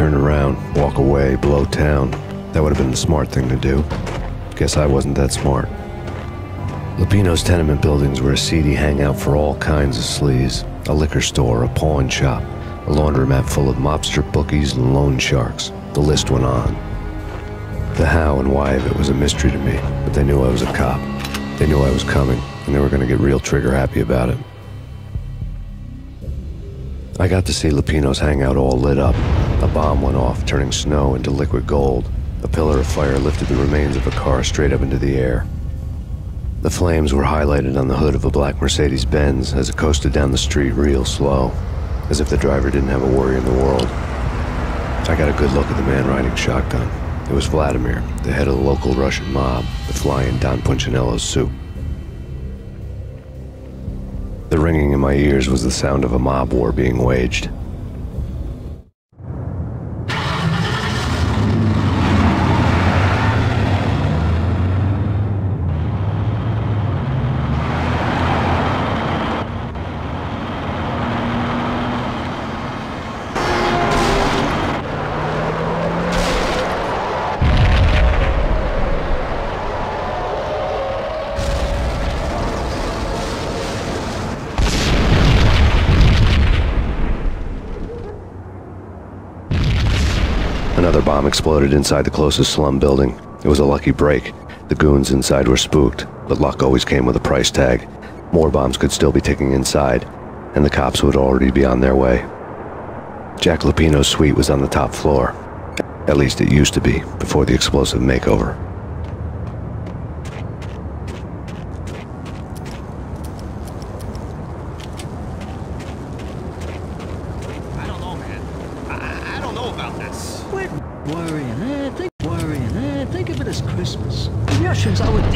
turn around, walk away, blow town. That would have been the smart thing to do. Guess I wasn't that smart. Lupino's tenement buildings were a seedy hangout for all kinds of sleaze. A liquor store, a pawn shop, a laundromat full of mobster bookies and loan sharks. The list went on. The how and why of it was a mystery to me, but they knew I was a cop. They knew I was coming, and they were going to get real trigger happy about it. I got to see Lupino's hangout all lit up. A bomb went off, turning snow into liquid gold. A pillar of fire lifted the remains of a car straight up into the air. The flames were highlighted on the hood of a black Mercedes Benz as it coasted down the street real slow, as if the driver didn't have a worry in the world. I got a good look at the man riding shotgun. It was Vladimir, the head of the local Russian mob, the fly in Don Punchinello's soup. The ringing in my ears was the sound of a mob war being waged. Another bomb exploded inside the closest slum building. It was a lucky break. The goons inside were spooked, but luck always came with a price tag. More bombs could still be ticking inside, and the cops would already be on their way. Jack Lupino's suite was on the top floor. At least it used to be, before the explosive makeover. I don't know, man. I, I don't know about this. Quit worrying, eh? Think worrying, as Christmas. The Russians are with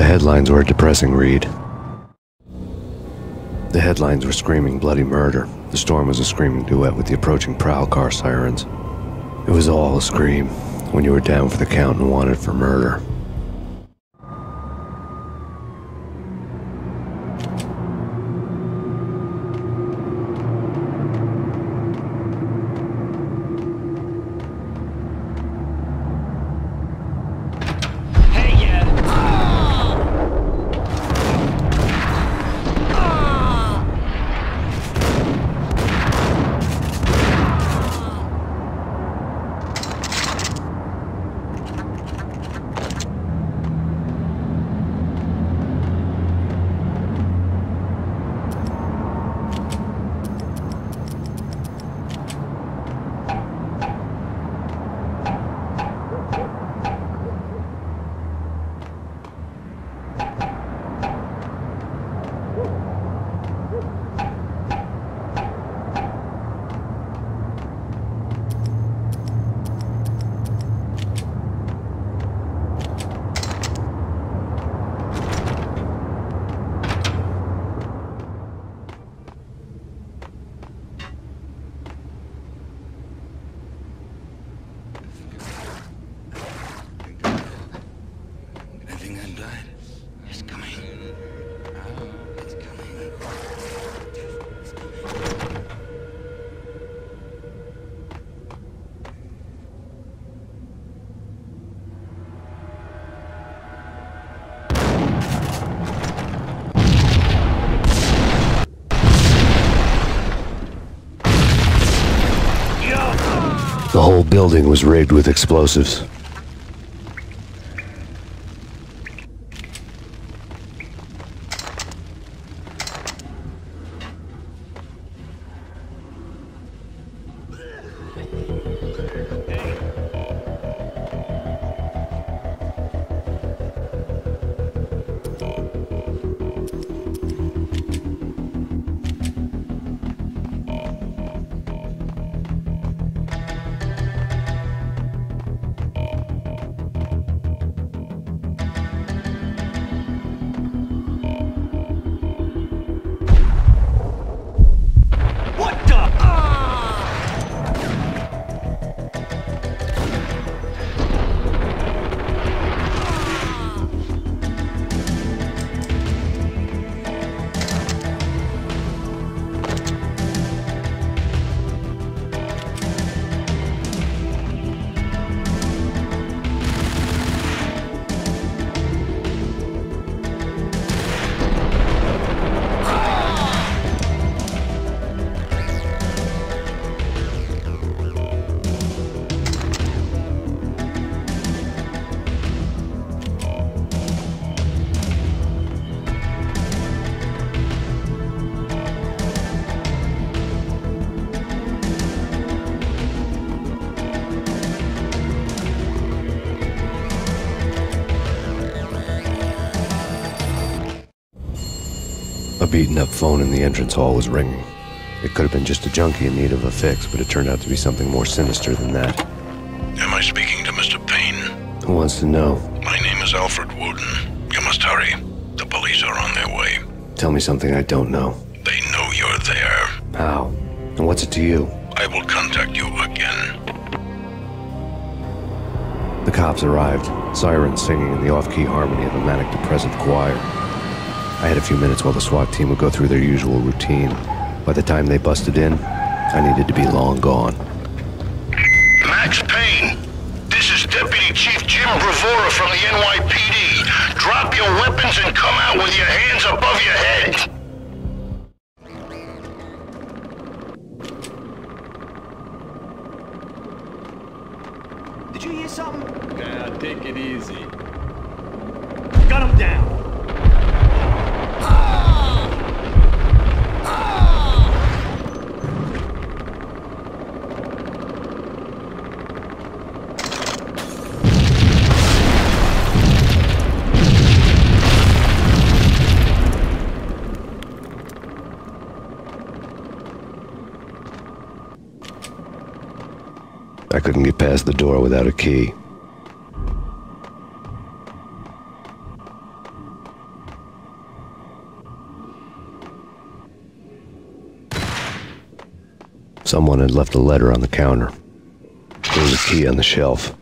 The headlines were a depressing read. The headlines were screaming bloody murder. The storm was a screaming duet with the approaching prowl car sirens. It was all a scream when you were down for the count and wanted for murder. Building was rigged with explosives. A beaten up phone in the entrance hall was ringing. It could have been just a junkie in need of a fix, but it turned out to be something more sinister than that. Am I speaking to Mr. Payne? Who wants to know? My name is Alfred Woden. You must hurry. The police are on their way. Tell me something I don't know. They know you're there. How? And what's it to you? I will contact you again. The cops arrived, sirens singing in the off-key harmony of a manic-depressive choir. I had a few minutes while the SWAT team would go through their usual routine. By the time they busted in, I needed to be long gone. Max Payne, this is Deputy Chief Jim Bravura from the NYPD. Drop your weapons and come out with your hands above your head. Did you hear something? Yeah, take it easy. Couldn't get past the door without a key. Someone had left a letter on the counter. There was a key on the shelf.